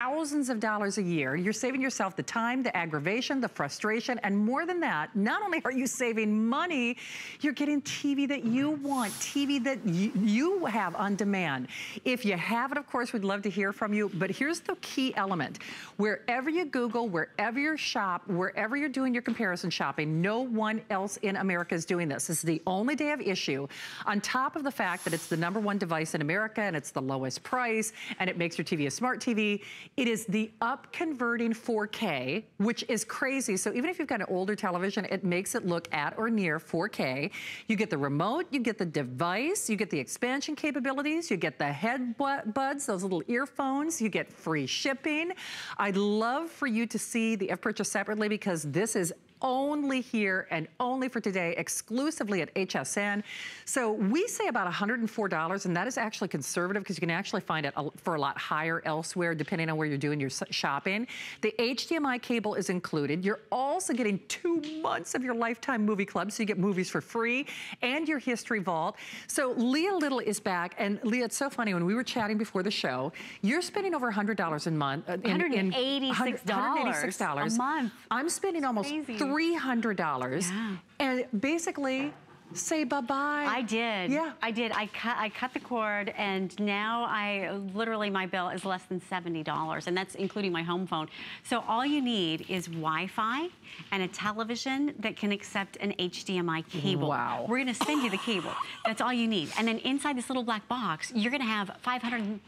thousands of dollars a year. You're saving yourself the time, the aggravation, the frustration, and more than that, not only are you saving money, you're getting TV that you want, TV that you have on demand. If you have it, of course, we'd love to hear from you, but here's the key element. Wherever you Google, wherever you shop, wherever you're doing your comparison shopping, no one else in America is doing this. This is the only day of issue. On top of the fact that it's the number one device in America and it's the lowest price and it makes your TV a smart TV, it is the up converting 4K, which is crazy. So even if you've got an older television, it makes it look at or near 4K. You get the remote, you get the device, you get the expansion capabilities, you get the head buds, those little earphones, you get free shipping. I'd love for you to see the F purchase separately because this is only here and only for today, exclusively at HSN. So we say about $104, and that is actually conservative because you can actually find it for a lot higher elsewhere, depending on where you're doing your shopping. The HDMI cable is included. You're also getting two months of your lifetime movie club, so you get movies for free, and your history vault. So Leah Little is back, and Leah, it's so funny, when we were chatting before the show, you're spending over $100 a month. Uh, in, $186, $186 a month. I'm spending almost $300. Yeah. And basically, say bye-bye. I did. Yeah. I did. I cut I cut the cord and now I literally my bill is less than $70 and that's including my home phone. So all you need is Wi-Fi and a television that can accept an HDMI cable. Wow. We're going to send you the cable. That's all you need. And then inside this little black box, you're going to have 500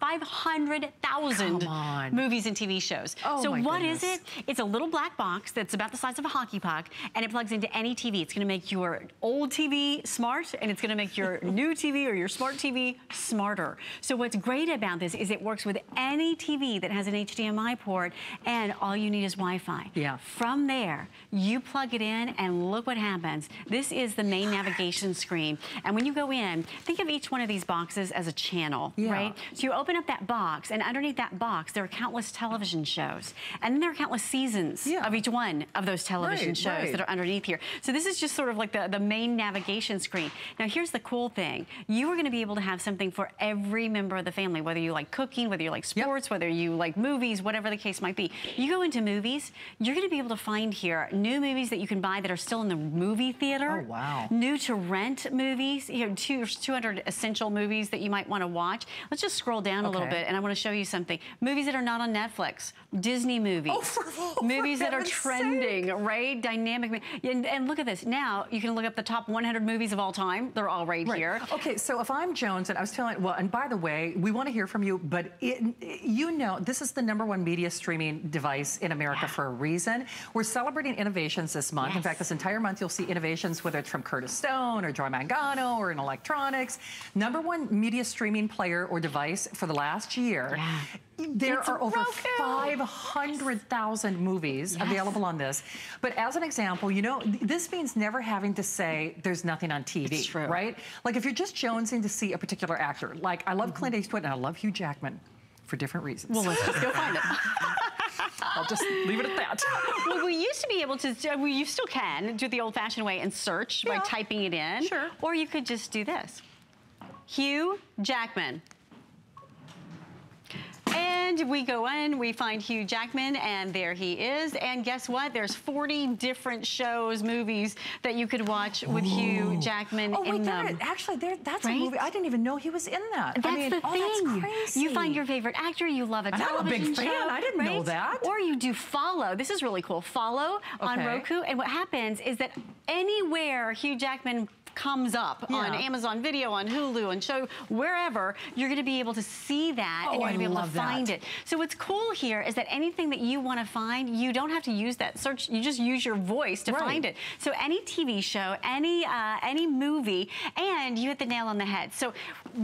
500,000 movies and TV shows. Oh so what goodness. is it? It's a little black box that's about the size of a hockey puck and it plugs into any TV. It's gonna make your old TV smart and it's gonna make your new TV or your smart TV smarter. So what's great about this is it works with any TV that has an HDMI port and all you need is Wi-Fi. Yeah. From there, you plug it in and look what happens. This is the main navigation screen. And when you go in, think of each one of these boxes as a channel, yeah. right? So you open up that box, and underneath that box, there are countless television shows. And then there are countless seasons yeah. of each one of those television right, shows right. that are underneath here. So this is just sort of like the, the main navigation screen. Now here's the cool thing. You are gonna be able to have something for every member of the family, whether you like cooking, whether you like sports, yep. whether you like movies, whatever the case might be. You go into movies, you're gonna be able to find here new movies that you can buy that are still in the movie theater. Oh, wow. New to rent movies, you know, two, 200 essential movies that you might wanna watch. Let's just scroll down okay. a little bit and I want to show you something. Movies that are not on Netflix, Disney movies. Oh, for, oh, movies that are trending, sake. right? Dynamic. And, and, look at this. Now you can look up the top 100 movies of all time. They're all right, right. here. Okay, so if I'm Jones and I was telling, well, and by the way, we want to hear from you, but it, you know, this is the number one media streaming device in America yeah. for a reason. We're celebrating innovations this month. Yes. In fact, this entire month you'll see innovations, whether it's from Curtis Stone or Joy Mangano or in electronics. Number one media streaming player or device for the last year. Yeah. There it's are over 500,000 movies yes. available on this. But as an example, you know, this means never having to say there's nothing on TV, right? Like if you're just jonesing to see a particular actor, like I love mm -hmm. Clint Eastwood and I love Hugh Jackman for different reasons. Well, let's just go find it. I'll just leave it at that. well, we used to be able to, well, you still can do the old-fashioned way and search yeah. by typing it in. Sure. Or you could just do this. Hugh Jackman. And we go in, we find Hugh Jackman, and there he is. And guess what? There's 40 different shows, movies that you could watch with Ooh. Hugh Jackman oh, in wait, them. Actually, there, that's right? a movie. I didn't even know he was in that. That's I mean, the oh, thing. That's you find your favorite actor, you love a television I'm a big show, fan. I didn't right? know that. Or you do follow. This is really cool. Follow okay. on Roku. And what happens is that anywhere Hugh Jackman comes up yeah. on Amazon Video, on Hulu, and show wherever, you're gonna be able to see that oh, and you're gonna be able to find that. it. So what's cool here is that anything that you wanna find, you don't have to use that search, you just use your voice to right. find it. So any TV show, any uh, any movie, and you hit the nail on the head. So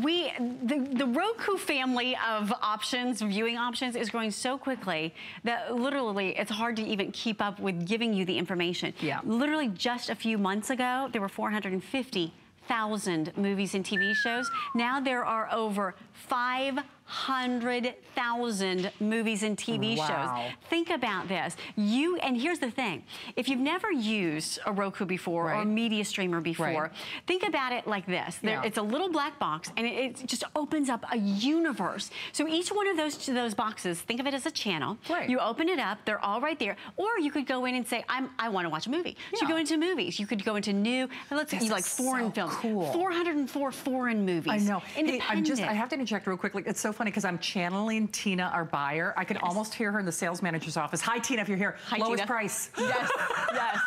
we, the, the Roku family of options, viewing options is growing so quickly that literally it's hard to even keep up with giving you the information. Yeah. Literally just a few months ago, there were 450 1,000 movies and TV shows. Now there are over 5 500,000 movies and TV wow. shows. Think about this. You And here's the thing. If you've never used a Roku before right. or a media streamer before, right. think about it like this. Yeah. It's a little black box and it, it, just opens up a universe. So each one of those, those boxes, think of it as a channel. Right. You open it up, they're all right there. Or you could go in and say, I'm, I want to watch a movie. Yeah. So you go into movies. You could go into new, let's say like foreign so films. Cool. 404 foreign movies. I know. Hey, I'm just, I have to interject real quickly. It's so funny because I'm channeling Tina, our buyer. I could yes. almost hear her in the sales manager's office. Hi, Tina, if you're here. Hi, lowest Tina. price. Yes, yes.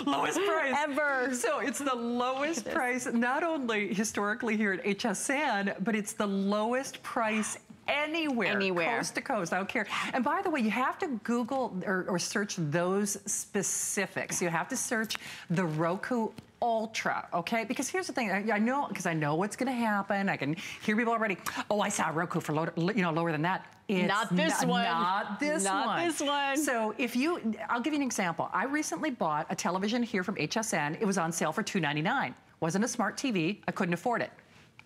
lowest price. Ever. So it's the lowest price, not only historically here at HSN, but it's the lowest price anywhere, anywhere, coast to coast. I don't care. And by the way, you have to Google or, or search those specifics. You have to search the Roku Ultra, okay? Because here's the thing, I, I know, because I know what's gonna happen. I can hear people already, oh, I saw Roku for, low, you know, lower than that. It's not this one. Not this not one. Not this one. So if you, I'll give you an example. I recently bought a television here from HSN. It was on sale for 299. Wasn't a smart TV. I couldn't afford it.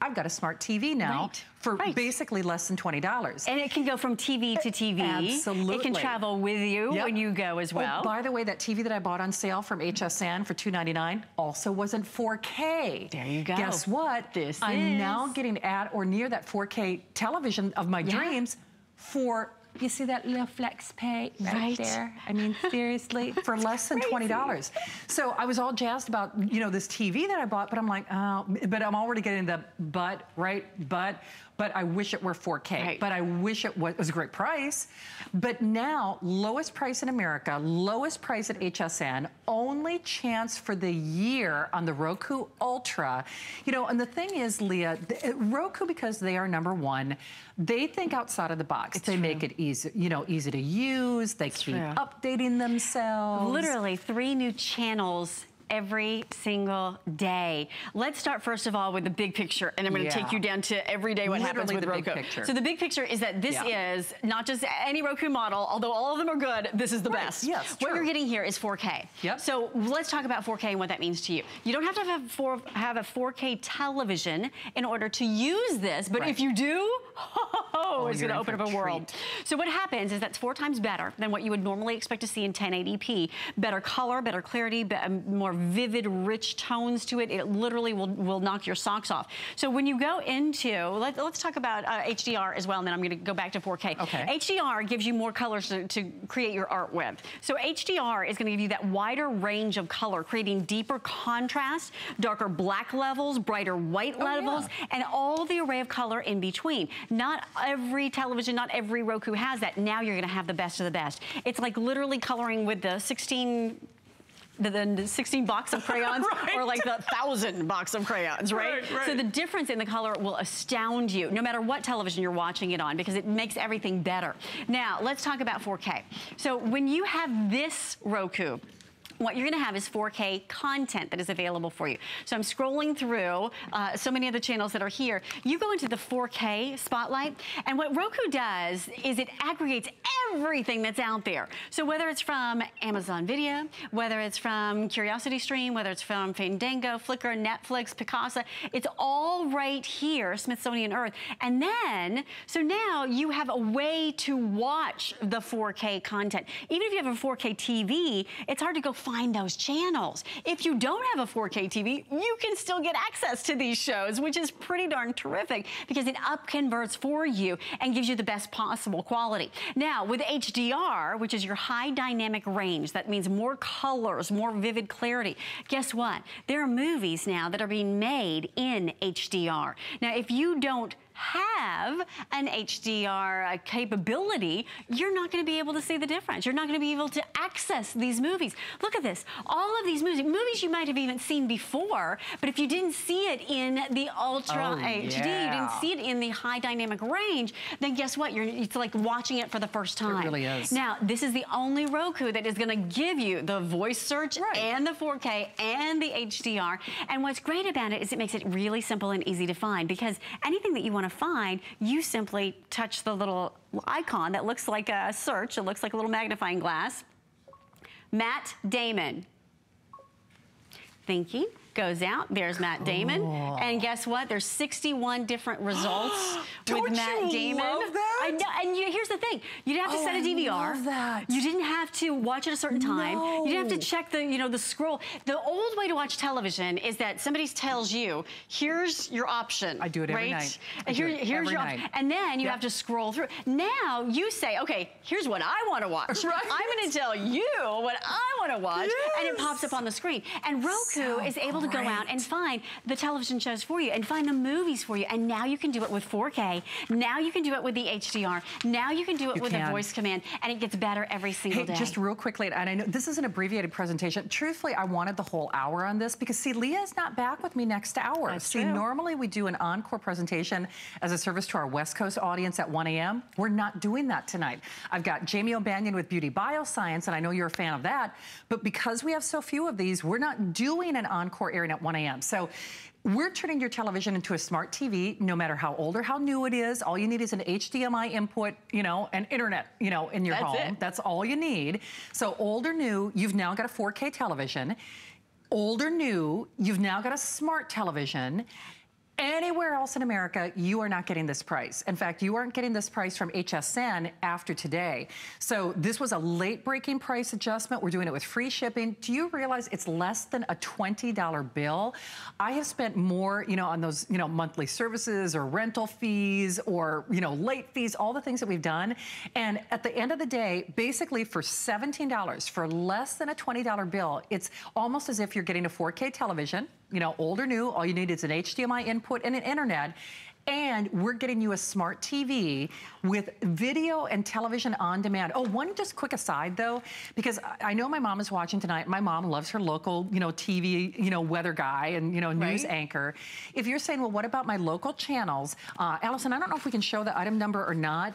I've got a smart TV now right. for right. basically less than $20. And it can go from TV to eh, TV. Absolutely. It can travel with you yep. when you go as oh, well. Oh, by the way, that TV that I bought on sale from HSN for 299 also wasn't 4K. There you go. Guess what? This I'm is. now getting at or near that 4K television of my yeah. dreams for you see that little flex pay right, right. there? I mean, seriously, for less than $20. So I was all jazzed about, you know, this TV that I bought, but I'm like, oh, but I'm already getting the but, right? But but I wish it were 4K. Right. But I wish it was, it was, a great price. But now, lowest price in America, lowest price at HSN, only chance for the year on the Roku Ultra. You know, and the thing is, Leah, Roku, because they are number one, they think outside of the box. It's they true. make it easy, you know, easy to use. They it's keep true. updating themselves. Literally three new channels every single day. Let's start first of all with the big picture, and I'm going to yeah. take you down to every day what Literally happens with Roku. Picture. So the big picture is that this yeah. is not just any Roku model, although all of them are good, this is the right. best. Yes, what true. you're getting here is 4K. Yep. So let's talk about 4K and what that means to you. You don't have to have, four, have a 4K television in order to use this, but right. if you do, oh, it's going to open up a world. So what happens is that's four times better than what you would normally expect to see in 1080p. Better color, better clarity, more vivid, rich tones to it. It literally will, will knock your socks off. So when you go into, let, us talk about uh, HDR as well, and then I'm going to go back to 4K. Okay. HDR gives you more colors to, to create your art with. So HDR is going to give you that wider range of color, creating deeper contrast, darker black levels, brighter white oh, levels, yeah. and all the array of color in between. Not every television, not every Roku has that. Now you're going to have the best of the best. It's like literally coloring with the 16 the, the 16 box of crayons right. or like the 1,000 box of crayons, right? Right, right? So the difference in the color will astound you, no matter what television you're watching it on, because it makes everything better. Now, let's talk about 4K. So when you have this Roku, what you're gonna have is 4K content that is available for you. So I'm scrolling through uh, so many of the channels that are here. You go into the 4K spotlight, and what Roku does is it aggregates everything that's out there. So whether it's from Amazon Video, whether it's from Curiosity Stream, whether it's from Fandango, Flickr, Netflix, Picasa, it's all right here, Smithsonian Earth. And then, so now you have a way to watch the 4K content. Even if you have a 4K TV, it's hard to go find find those channels. If you don't have a 4K TV, you can still get access to these shows, which is pretty darn terrific because it upconverts for you and gives you the best possible quality. Now, with HDR, which is your high dynamic range, that means more colors, more vivid clarity. Guess what? There are movies now that are being made in HDR. Now, if you don't have an HDR uh, capability, you're not going to be able to see the difference. You're not going to be able to access these movies. Look at this. All of these movies, movies you might have even seen before, but if you didn't see it in the Ultra oh, HD, yeah. you didn't see it in the high dynamic range, then guess what? You're, it's like watching it for the first time. It really is. Now, this is the only Roku that is going to give you the voice search right. and the 4K and the HDR. And what's great about it is it makes it really simple and easy to find because anything that you want want to find, you simply touch the little icon that looks like a search. It looks like a little magnifying glass. Matt Damon. Thinking, goes out. There's Matt Damon. Oh. And guess what? There's 61 different results with Matt Damon. I know, and you, here's the thing. You didn't have to oh, set a DVR. Love that. You didn't have to watch at a certain time. No. You didn't have to check the, you know, the scroll. The old way to watch television is that somebody tells you, here's your option. I do it every right? night. Here, here's every your night. option. And then you yep. have to scroll through. Now you say, okay, here's what I want to watch. Right. I'm going to tell you what I want to watch. Yes. And it pops up on the screen. And Roku so is able to go out and find the television shows for you and find the movies for you. And now you can do it with 4K. Now you can do it with the HDR. Now you can do it you with can. a voice command. And it gets better every single hey, day. Just real quickly, and I know this is an abbreviated presentation. Truthfully, I wanted the whole hour on this because see, Leah is not back with me next hour. That's see, true. normally we do an encore presentation as a service to our West Coast audience at 1 a.m. We're not doing that tonight. I've got Jamie O'Banion with Beauty Bioscience, and I know you're a fan of that. But because we have so few of these, we're not doing an encore airing at 1 a.m. So we're turning your television into a smart TV, no matter how old or how new it is. All you need is an HDMI input, you know, and internet, you know, in your That's home. It. That's all you need. So old or new, you've now got a 4K television. Old or new, you've now got a smart television. Anywhere else in America, you are not getting this price. In fact, you aren't getting this price from HSN after today. So this was a late breaking price adjustment. We're doing it with free shipping. Do you realize it's less than a $20 bill? I have spent more, you know, on those, you know, monthly services or rental fees or, you know, late fees, all the things that we've done. And at the end of the day, basically for $17, for less than a $20 bill, it's almost as if you're getting a 4K television, you know, old or new, all you need is an HDMI input and an internet. And we're getting you a smart TV with video and television on demand. Oh, one just quick aside though, because I know my mom is watching tonight. My mom loves her local, you know, TV, you know, weather guy and, you know, news right. anchor. If you're saying, well, what about my local channels? Uh, Allison, I don't know if we can show the item number or not.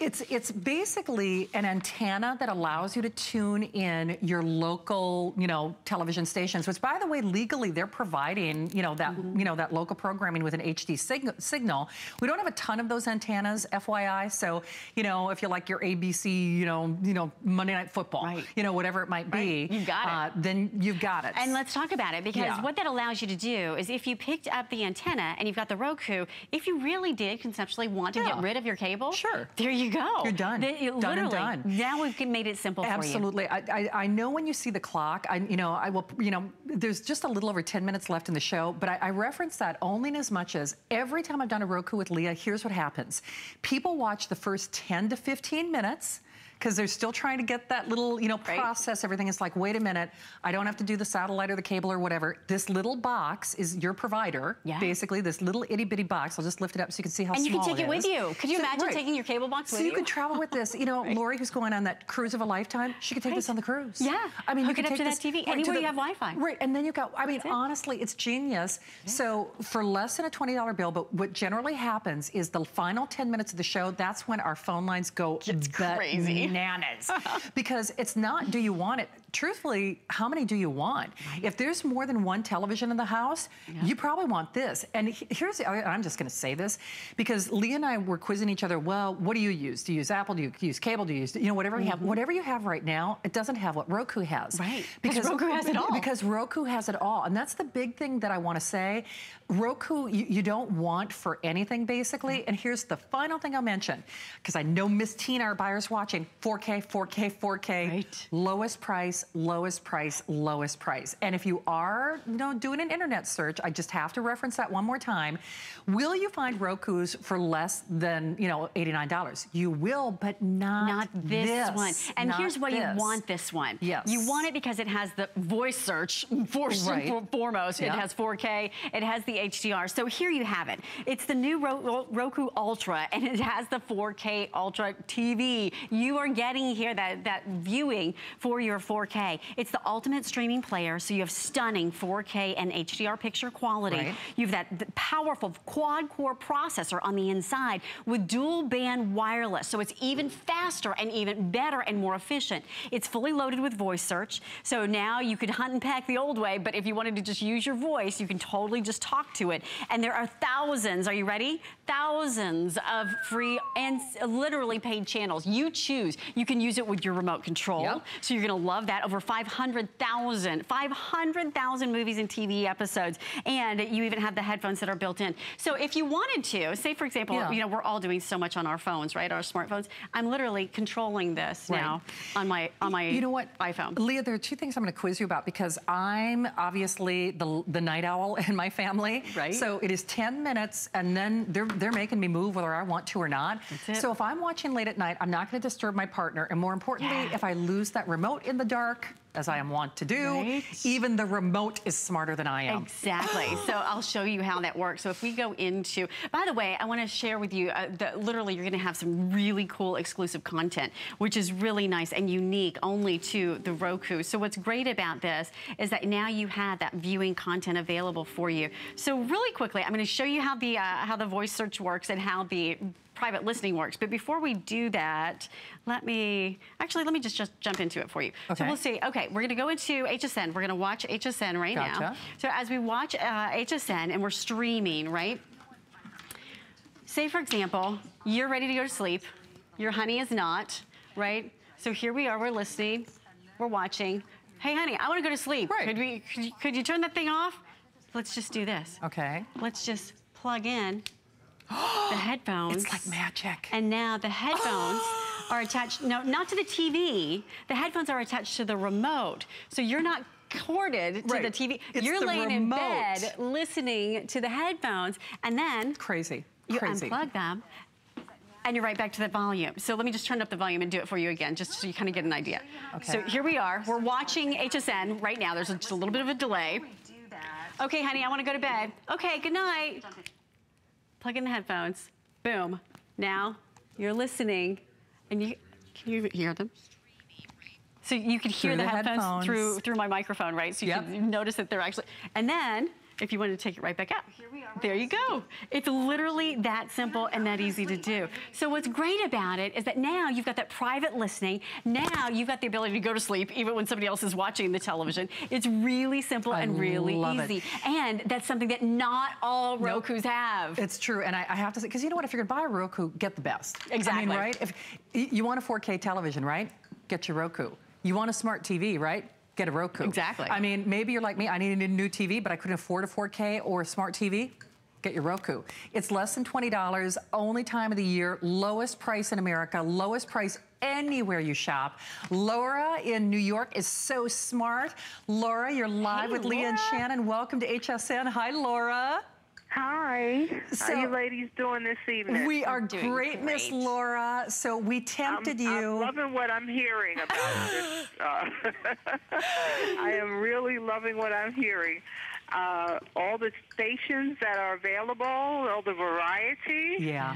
It's, it's basically an antenna that allows you to tune in your local, you know, television stations, which by the way, legally they're providing, you know, that, mm -hmm. you know, that local programming with an HD sig signal. We don't have a ton of those antennas, FYI, so, you know, if you like your ABC, you know, you know, Monday Night Football, right. you know, whatever it might be. Right. You got it. Uh, then you've got it. And let's talk about it because yeah. what that allows you to do is if you picked up the antenna and you've got the Roku, if you really did conceptually want to yeah. get rid of your cable, sure. there you go. You're done. The, done and done. Now we've made it simple you. Absolutely. I, I, I, know when you see the clock, I, you know, I will, you know, there's just a little over 10 minutes left in the show, but I, I reference that only in as much as every time I've done a Roku with Leah, here's what happens. People watch the first 10 10 to 15 minutes because they're still trying to get that little, you know, process right. everything. It's like, wait a minute, I don't have to do the satellite or the cable or whatever. This little box is your provider, yeah. basically, this little itty bitty box. I'll just lift it up so you can see how and small it is. And you can take it, it with you. Could you so, imagine right. taking your cable box so with you? So you could travel with this. You know, right. Lori, who's going on that cruise of a lifetime, she could take right. this on the cruise. Yeah. I mean, Hook you could take up to this, that TV anywhere the, you have Wi-Fi. Right, and then you got, I mean, honestly, it's genius. Yeah. So for less than a $20 bill, but what generally happens is the final 10 minutes of the show, that's when our phone lines go it's crazy. Bananas. because it's not do you want it truthfully, how many do you want? If there's more than one television in the house, yeah. you probably want this. And here's, the, I'm just gonna say this, because Lee and I were quizzing each other, well, what do you use? Do you use Apple? Do you use cable? Do you use, you know, whatever mm -hmm. you have, mm-hmm. whatever you have right now, it doesn't have what Roku has. Right, because Roku has it all. Because Roku has it all. And that's the big thing that I wanna say. Roku, you, you don't want for anything, basically. And here's the final thing I'll mention, because I know Miss Tina, our buyer's watching, 4K, 4K, 4K, right. lowest price, lowest price, lowest price. And if you are, you know, doing an internet search, I just have to reference that one more time. Will you find Roku's for less than, you know, $89? You will, but not, not this, this, one. And not here's why this. you want this one. Yes. You want it because it has the voice search, first right. and foremost. Yep. It has 4K, it has the HDR. So here you have it. It's the new Roku Ultra, and it has the 4K Ultra TV. You are getting here that, that viewing for your 4K. It's the ultimate streaming player, so you have stunning 4K and HDR picture quality. Right. You have that powerful quad-core processor on the inside with dual band wireless, so it's even faster and even better and more efficient. It's fully loaded with voice search, so now you could hunt and peck the old way, but if you wanted to just use your voice, you can totally just talk to it. And there are thousands, are you ready? Thousands of free and literally paid channels. You choose. You can use it with your remote control. Yep. So you're gonna love that. Over 500,000, 500,000 movies and TV episodes. And you even have the headphones that are built in. So if you wanted to, say for example, yeah. you know, we're all doing so much on our phones, right? Our smartphones. I'm literally controlling this right. now on my on my you know what iPhone. Leah, there are two things I'm gonna quiz you about because I'm obviously the, the night owl in my family. Right. So it is 10 minutes and then they're, they're making me move whether I want to or not. So if I'm watching late at night, I'm not gonna disturb my partner. And more importantly, yeah. if I lose that remote in the dark, as I am wont to do. Right. Even the remote is smarter than I am. Exactly. so I'll show you how that works. So if we go into, by the way, I want to share with you uh, that literally you're going to have some really cool exclusive content, which is really nice and unique only to the Roku. So what's great about this is that now you have that viewing content available for you. So really quickly, I'm going to show you how the uh, how the voice search works and how the private listening works. But before we do that, let me, actually, let me just, just jump into it for you. Okay. So we'll see. Okay, we're gonna go into HSN. We're gonna watch HSN right gotcha. now. So as we watch uh, HSN and we're streaming, right? Say, for example, you're ready to go to sleep. Your honey is not, right? So here we are, we're listening, we're watching. Hey, honey, I wanna go to sleep. Right. Could, we, could, you, could you turn that thing off? Let's just do this. Okay. Let's just plug in the headphones. It's like magic. And now the headphones are attached, no, not to the TV. The headphones are attached to the remote. So you're not corded to right. the TV. It's you're the laying remote. in bed listening to the headphones and then crazy. You crazy. unplug them and you're right back to the volume. So let me just turn up the volume and do it for you again, just so you kind of get an idea. Okay. So here we are. We're watching HSN right now. There's just a little bit of a delay. Okay, honey, I want to go to bed. Okay, good night plug in the headphones, boom. Now you're listening and you, can you hear them? So you can hear the, the headphones, headphones, through through my microphone, right? So you yep. can notice that they're actually, and then if you want to take it right back up. There you go. It's literally that simple and that easy to do. So what's great about it is that now you've got that private listening. Now you've got the ability to go to sleep even when somebody else is watching the television. It's really simple I and really easy. It. And that's something that not all Rokus nope. have. It's true. And I, I have to say, because you know what, if you're going to buy a Roku, get the best. Exactly. I mean, right? If you want a 4K television, right? Get your Roku. You want a smart TV, right? Get a Roku. Exactly. I mean, maybe you're like me, I needed a new TV, but I couldn't afford a 4K or a smart TV. Get your Roku. It's less than $20, only time of the year, lowest price in America, lowest price anywhere you shop. Laura in New York is so smart. Laura, you're live hey, with Leah and Shannon. Welcome to HSN. Hi, Laura. Hi. So, How you ladies doing this evening? We are great, great, Miss Laura. So we tempted I'm, you. I'm loving what I'm hearing about this. Uh, I am really loving what I'm hearing. Uh, all the stations that are available, all the variety. Yeah.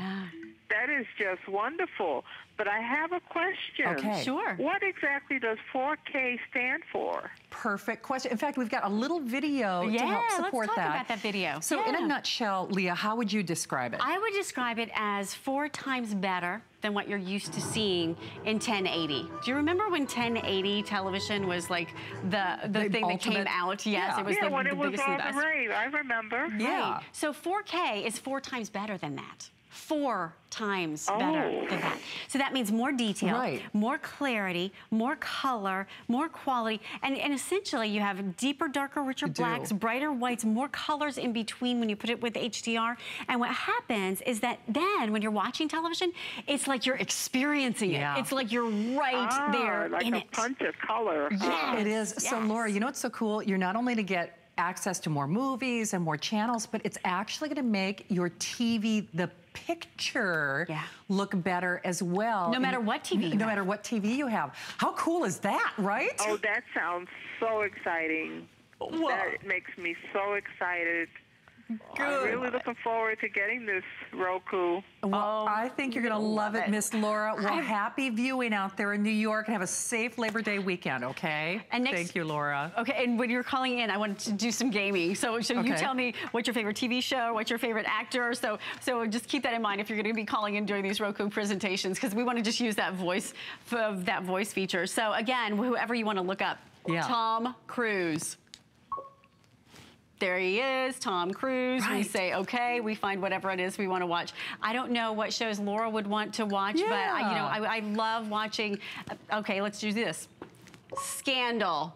That is just wonderful. But I have a question. Okay. Sure. What exactly does 4K stand for? Perfect question. In fact, we've got a little video yeah, to help support that. Yeah, let's talk that. about that video. So yeah. in a nutshell, Leah, how would you describe it? I would describe it as four times better than what you're used to seeing in 1080. Do you remember when 1080 television was like the the, the thing ultimate, that came out? Yes, yeah. it was yeah, the, when the it was biggest all the best. the rave. I remember. Yeah. Right. So 4K is four times better than that four times oh. better than that. So that means more detail, right. more clarity, more color, more quality, and, and essentially you have deeper, darker, richer you blacks, do. brighter whites, more colors in between when you put it with HDR. And what happens is that then when you're watching television, it's like you're experiencing yeah. it. It's like you're right ah, there like in a punch of color. Yes. It is. Yes. So Laura, you know what's so cool? You're not only to get access to more movies and more channels, but it's actually going to make your TV, the picture, yeah. look better as well. No matter what TV No matter what TV you have. How cool is that, right? Oh, that sounds so exciting. Whoa. That makes me so excited. Good. I'm really looking forward to getting this Roku. Well, oh, I think you're going to love it, it. Miss Laura. Well, happy viewing out there in New York and have a safe Labor Day weekend, okay? And next, Thank you, Laura. Okay, and when you're calling in, I wanted to do some gaming. So, so okay. you tell me what's your favorite TV show, what's your favorite actor. So, so just keep that in mind if you're going to be calling in during these Roku presentations, because we want to just use that voice, that voice feature. So again, whoever you want to look up, yeah. Tom Cruise. There he is, Tom Cruise. Right. We say, okay, we find whatever it is we want to watch. I don't know what shows Laura would want to watch, yeah. but I, you know, I, I love watching. Uh, okay, let's do this. Scandal.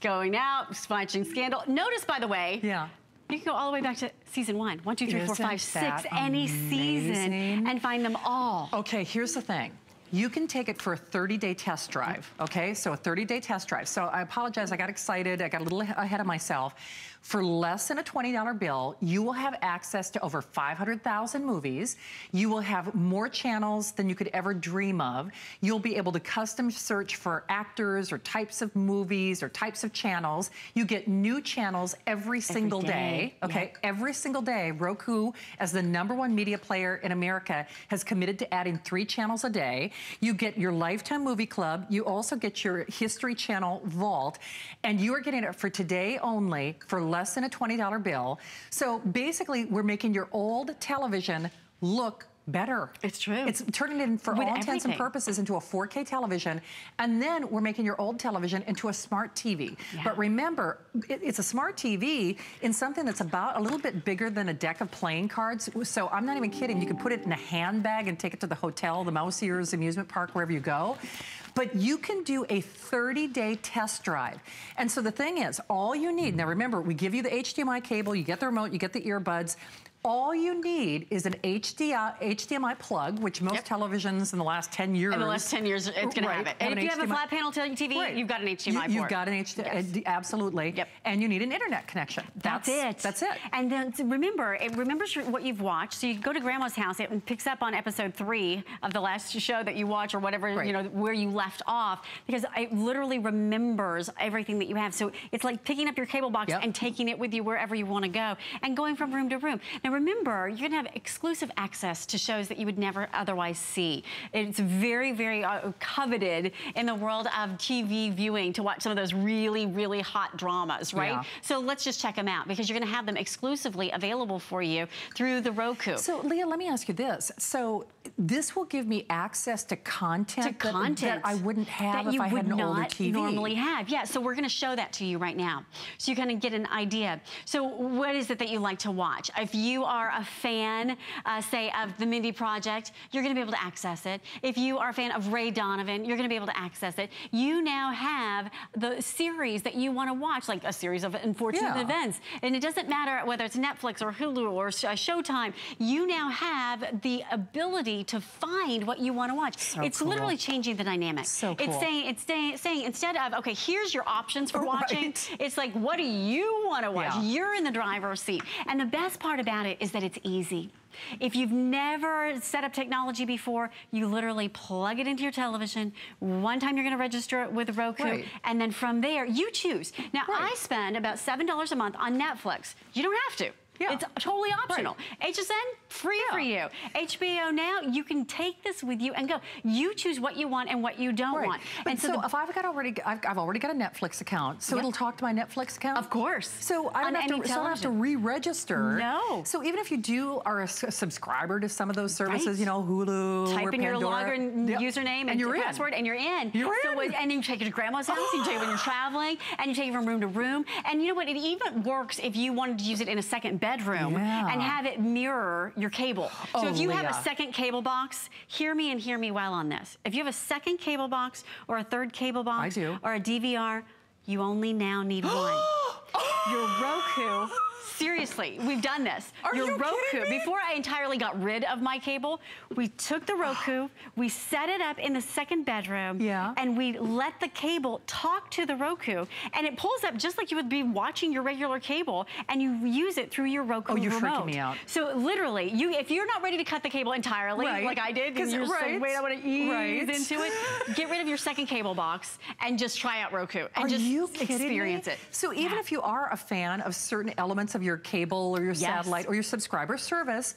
Going out, watching Scandal. Notice, by the way, yeah. You can go all the way back to season one, one, two, three, Isn't four, five, six, any season, and find them all. Okay, here's the thing. You can take it for a 30-day test drive, okay? So a 30-day test drive. So I apologize, I got excited, I got a little ahead of myself. For less than a $20 bill, you will have access to over 500,000 movies. You will have more channels than you could ever dream of. You'll be able to custom search for actors or types of movies or types of channels. You get new channels every single every day. day. Okay, every single day. Roku, as the number one media player in America, has committed to adding three channels a day. You get your Lifetime Movie Club. You also get your History Channel Vault. And you are getting it for today only for less than a $20 bill. So basically, we're making your old television look better. It's true. It's turning it in, for With all intents and purposes, into a 4K television. And then we're making your old television into a smart TV. Yeah. But remember, it, it's a smart TV in something that's about a little bit bigger than a deck of playing cards. So I'm not even kidding. You can put it in a handbag and take it to the hotel, the Mouse Ears amusement park, wherever you go but you can do a 30-day test drive. And so the thing is, all you need, now remember, we give you the HDMI cable, you get the remote, you get the earbuds, all you need is an HDMI, HDMI plug, which most yep. televisions in the last 10 years. In the last 10 years, it's going to have it. And if you have a flat panel TV, right. you've got an HDMI you, port. You've got an HDMI, yes. absolutely. Yep. And you need an internet connection. That's, that's, it. That's it. And then remember, it remembers what you've watched. So you go to grandma's house, it picks up on episode three of the last show that you watch or whatever, right. you know, where you left off, because it literally remembers everything that you have. So it's like picking up your cable box yep. and taking it with you wherever you want to go and going from room to room. Now remember, you're gonna have exclusive access to shows that you would never otherwise see. It's very, very uh, coveted in the world of TV viewing to watch some of those really, really hot dramas, right? Yeah. So let's just check them out because you're gonna have them exclusively available for you through the Roku. So Leah, let me ask you this. So this will give me access to content, to content that, I wouldn't have if I had an older TV. normally have. Yeah, so we're gonna show that to you right now. So you kind of get an idea. So what is it that you like to watch? If you are a fan, uh, say, of the Mindy Project, you're gonna be able to access it. If you are a fan of Ray Donovan, you're gonna be able to access it. You now have the series that you wanna watch, like a series of unfortunate yeah. events. And it doesn't matter whether it's Netflix or Hulu or uh, Showtime, you now have the ability to find what you wanna watch. So it's cool. literally changing the dynamic. So cool. It's saying, it's saying, saying instead of, okay, here's your options for watching, right. it's like, what do you wanna watch? Yeah. You're in the driver's seat. And the best part about it is that it's easy. If you've never set up technology before, you literally plug it into your television. One time you're gonna register it with Roku, right. and then from there, you choose. Now, right. I spend about $7 a month on Netflix. You don't have to. Yeah. It's totally optional. Right. HSN, free yeah. for you. HBO Now, you can take this with you and go. You choose what you want and what you don't right. want. But and so, so if I've got already, I've, I've, already got a Netflix account, so yep. it'll talk to my Netflix account. Of course. So I don't, have to, so I don't have to, re-register. No. So even if you do are a subscriber to some of those services, right. you know, Hulu, type in Pandora, your login yep. username and, and your password, and you're in. You're so in. and you take it to grandma's house. you take it when you're traveling, and you take it from room to room. And you know what? It even works if you wanted to use it in a second bedroom. Yeah and have it mirror your cable. Oh, so if you Leah. have a second cable box, hear me and hear me well on this. If you have a second cable box or a third cable box or a DVR, you only now need one. your Roku Seriously, we've done this. Are Your you Roku, before I entirely got rid of my cable, we took the Roku, we set it up in the second bedroom, yeah. and we let the cable talk to the Roku, and it pulls up just like you would be watching your regular cable, and you use it through your Roku oh, you're remote. freaking me out. So literally, you if you're not ready to cut the cable entirely, right. like I did, because you're right. so, wait, I want to ease right. into it, get rid of your second cable box and just try out Roku and Are just you experience me? it. So even yeah. if you are a fan of certain elements of your cable or your yes. satellite or your subscriber service,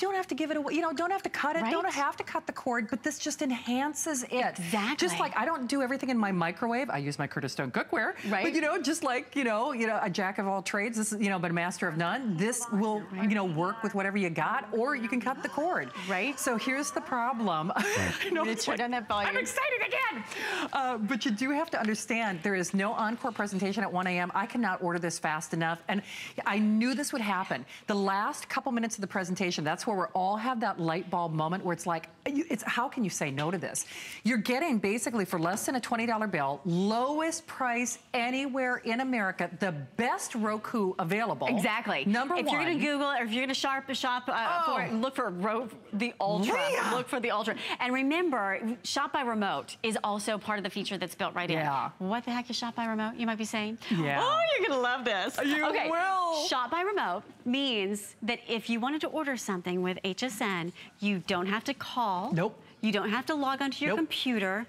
don't have to give it away. You know, don't have to cut it. Right? Don't have to cut the cord, but this just enhances it. Exactly. Just like I don't do everything in my microwave. I use my Curtis Stone cookware. Right. But you know, just like, you know, you know, a jack of all trades, this is, you know, but a master of none. This will, you know, work with whatever you got, or you can cut the cord. Right. So here's the problem. I know, turn down that volume. I'm excited again. Uh, but you do have to understand there is no encore presentation at 1 a.m. I cannot order this fast enough. And I knew this would happen. The last couple minutes of the presentation, that's where we all have that light bulb moment where it's like, it's how can you say no to this? You're getting basically for less than a $20 bill, lowest price anywhere in America, the best Roku available. Exactly. Number if one. If you're going to Google it, or if you're going to shop, shop uh, oh. for, look for Ro the Ultra. Leah. Look for the Ultra. And remember, Shop by Remote is also part of the feature that's built right yeah. in. What the heck is Shop by Remote, you might be saying? Yeah. Oh, you're going to love this. You okay. will. Shop by Remote means that if you wanted to order something with HSN, you don't have to call. Nope. You don't have to log onto your nope. computer.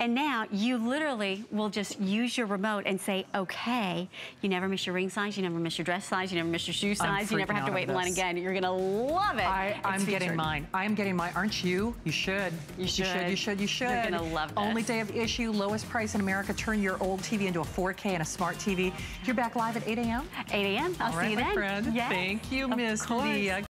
And now you literally will just use your remote and say, okay. You never miss your ring size, you never miss your dress size, you never miss your shoe size, you never have to wait in line again. You're gonna love it. I, am getting mine. I am getting mine. Aren't you? You should. You should. You should, you should, you should. You're gonna love this. Only day of issue, lowest price in America. Turn your old TV into a 4K and a smart TV. You're back live at 8 a.m.? 8 a.m. I'll All see right, you my then. friend. Yes. Thank you, Miss Leah.